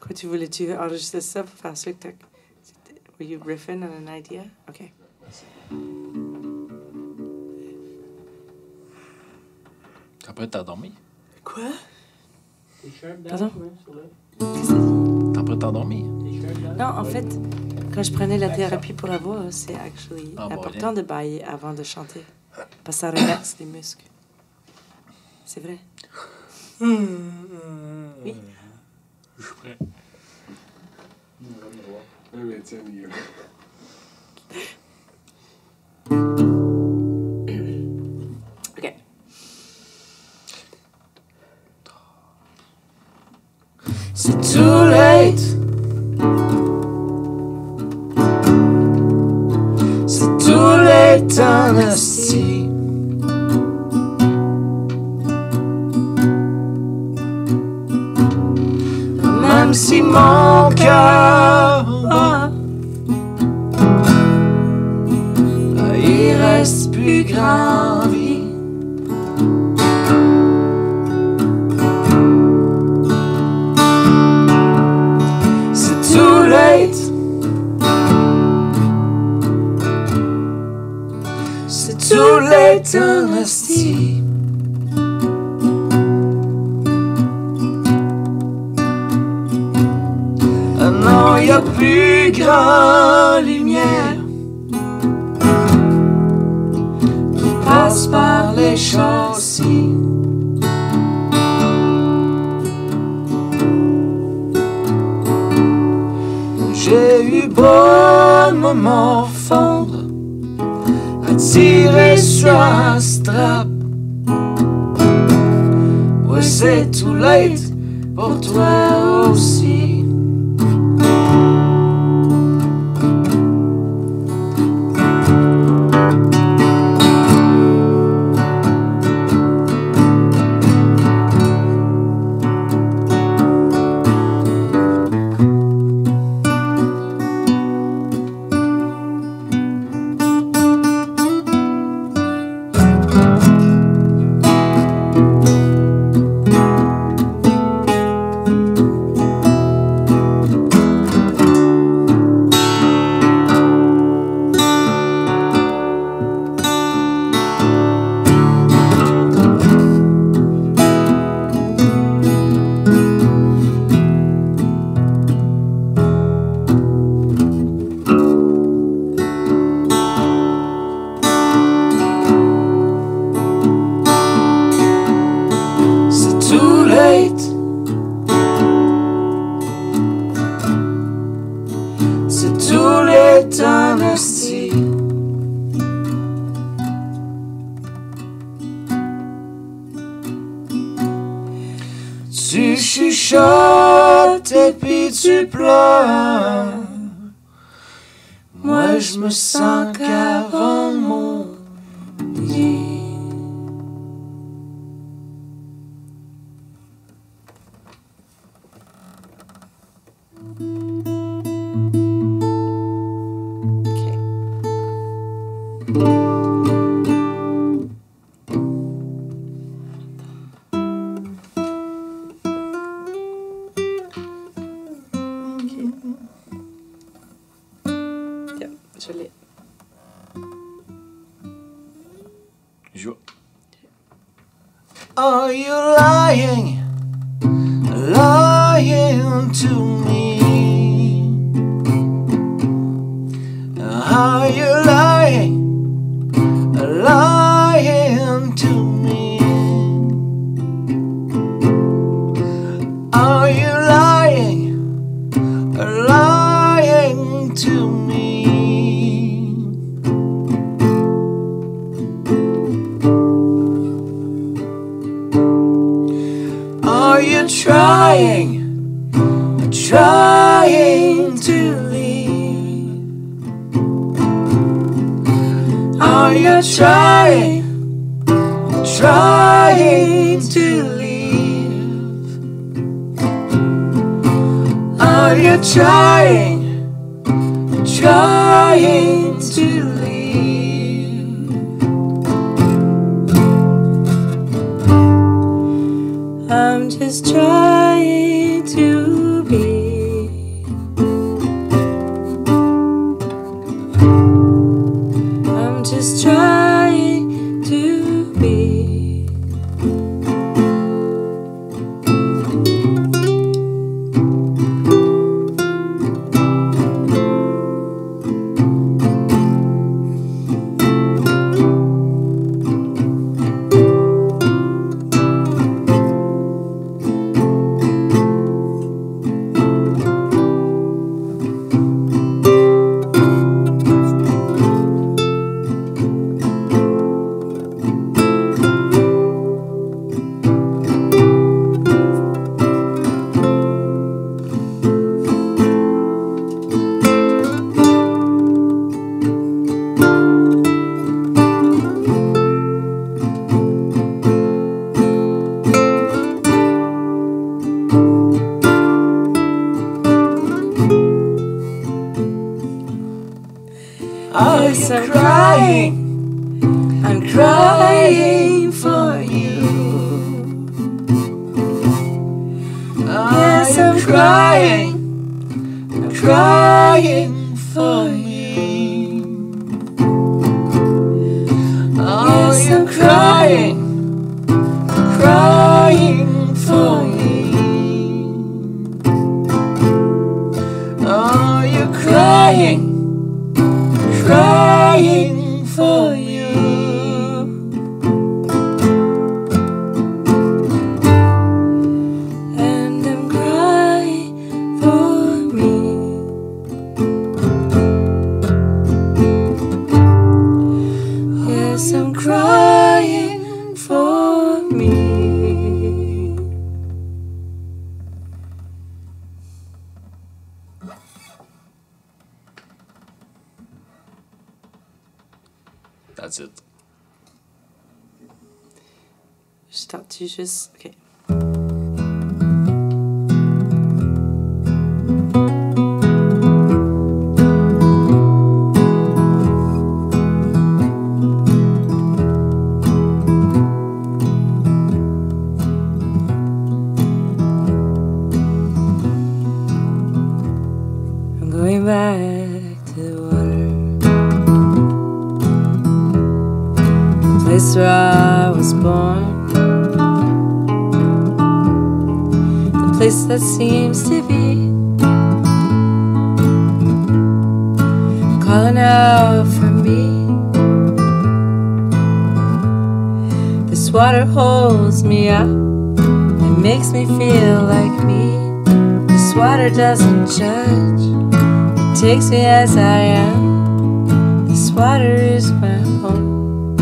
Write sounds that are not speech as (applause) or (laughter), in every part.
Quoi, tu voulais-tu enregistrer ça pour faire t'as... c'était- Were you riffing on an idea? OK. Après, t'as dormi. Quoi? Pardon? Après, t'as dormi. Non, en fait, quand je prenais la thérapie pour la voix, c'est actually Ah, bon, important de bailler avant de chanter. Parce que ça relaxe les muscles. C'est vrai. Oui. (coughs) Oui, mais tiens, il OK. Même si mon cœur, non, y a plus grand lumière qui passe par les châssis. J'ai eu me morfondre, à tirer sur un strap. Ouais, c'est too late pour toi aussi. Late. C'est too late, honesty. Tu chuchotes et puis tu pleures. Moi je me sens qu'avant Are you lying, lying to me? Trying, trying to leave? Are you trying, trying to leave? Are you trying, trying to leave? I'm just trying Start-tu juste. That seems to be calling out for me. This water holds me up. It makes me feel like me. This water doesn't judge. It takes me as I am. This water is my home.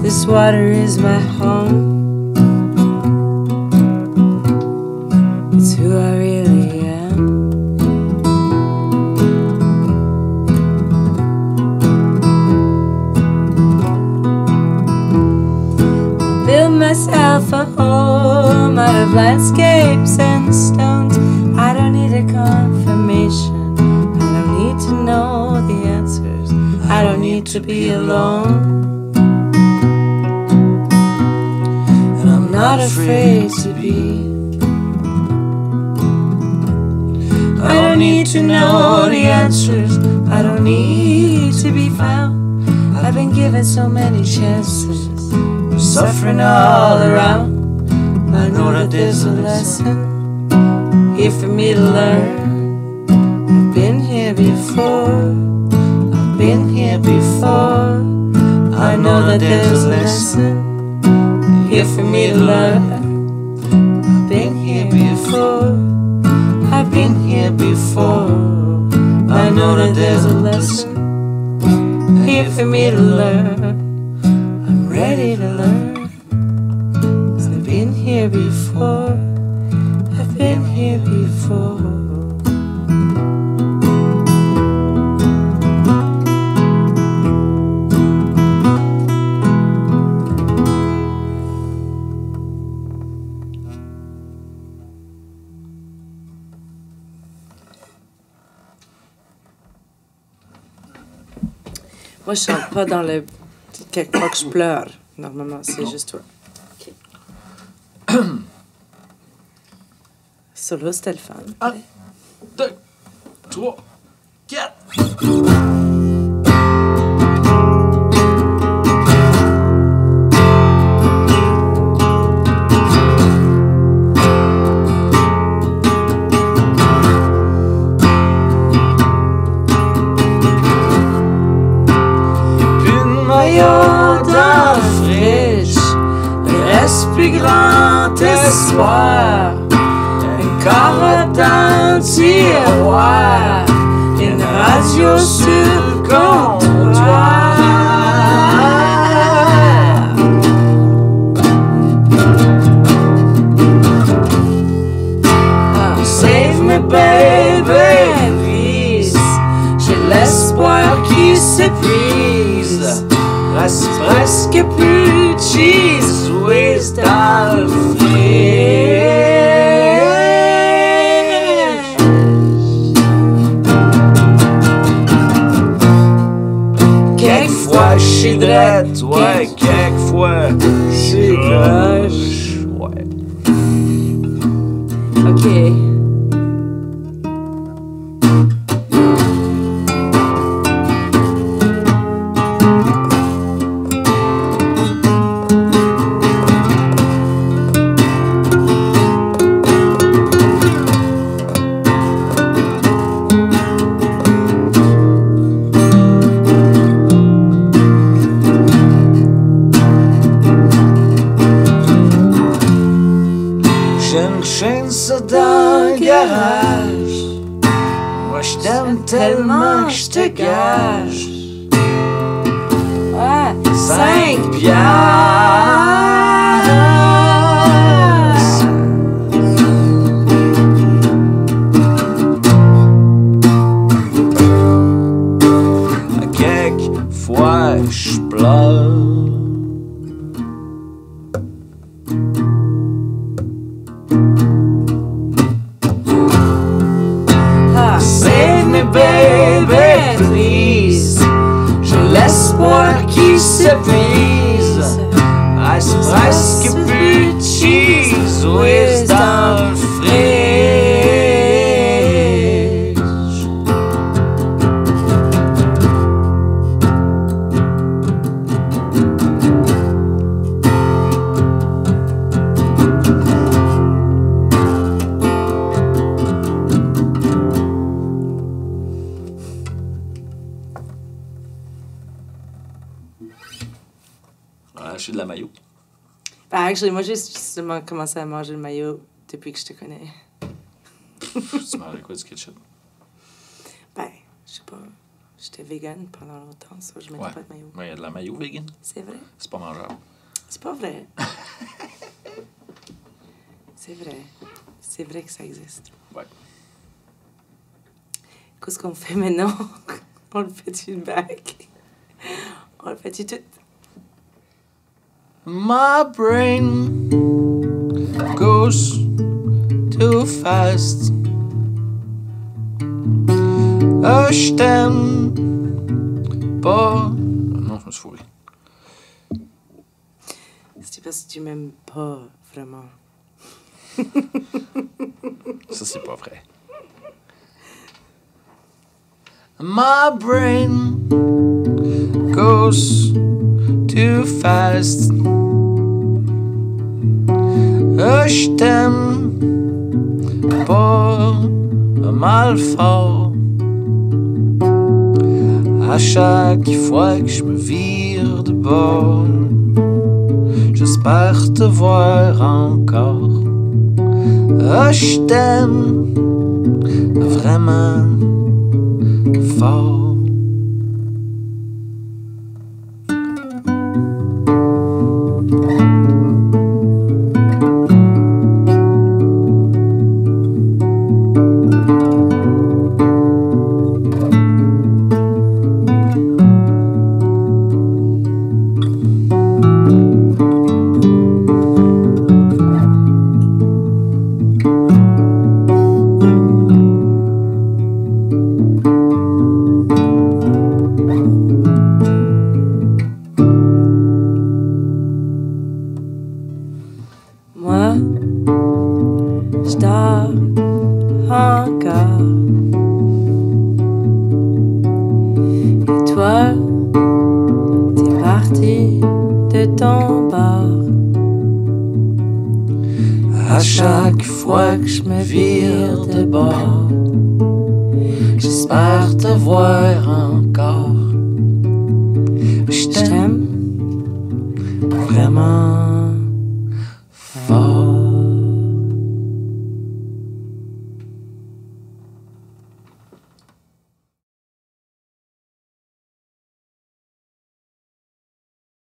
This water is my home. Home out of landscapes and stones. I don't need a confirmation. I don't need to know the answers. I don't need to be alone. And I'm not afraid to be. I don't need to know the answers. I don't need to be found. I've been given so many chances. Suffering all around. I know that there's a lesson here for me to learn. I've been here before. I've been here before. I know that there's a lesson here for me to learn. I've been here before. I've been here before. I know that there's a lesson here for me to learn. I'm ready to learn. Here before. I've been here before. Moi, je chante pas dans le. Quelque fois que je pleure. Normalement, c'est juste toi. C'était le fun. Un, deux, trois, le comptoir. Ah, Save me baby, please. J'ai l'espoir qui s'épuise. Reste presque plus de cheese whiz Ok. J'ai une chaîne ça dans le garage. Moi je t'aime tellement que je te gage. Ouais. Piastres. Qui s'épuise. Ben, actually, moi, j'ai justement commencé à manger le maillot depuis que je te connais. tu mangeais quoi du ketchup? Ben, je sais pas. J'étais vegan pendant longtemps, ça, je mettais Ouais. pas de maillot. Ouais, il y a de la maillot vegan? C'est vrai? C'est pas mangeable. C'est pas vrai. (laughs) C'est vrai. C'est vrai que ça existe. Ouais. Qu'est-ce qu'on fait maintenant? (laughs) On le fait une bac. On le fait tout? My brain goes too fast. Je t'aime pas. Non, je me suis fourré. C'est parce que tu m'aimes pas vraiment. (laughs) Ça, c'est pas vrai. My brain goes too fast. Ah, je t'aime pas mal fort. À chaque fois que je me vire de bord, j'espère te voir encore. Ah, je t'aime vraiment fort. À chaque fois que je me vire de bord, j'espère te voir encore.